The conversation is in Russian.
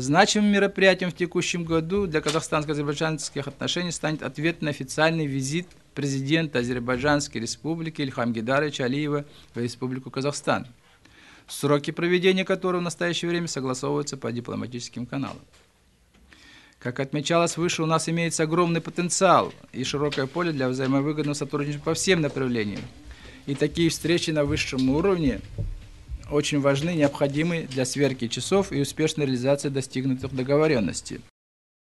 Значимым мероприятием в текущем году для казахстанско-азербайджанских отношений станет ответный официальный визит президента Азербайджанской республики Ильхам Гидаровича Алиева в Республику Казахстан, сроки проведения которого в настоящее время согласовываются по дипломатическим каналам. Как отмечалось выше, у нас имеется огромный потенциал и широкое поле для взаимовыгодного сотрудничества по всем направлениям. И такие встречи на высшем уровне очень важны, необходимы для сверки часов и успешной реализации достигнутых договоренностей.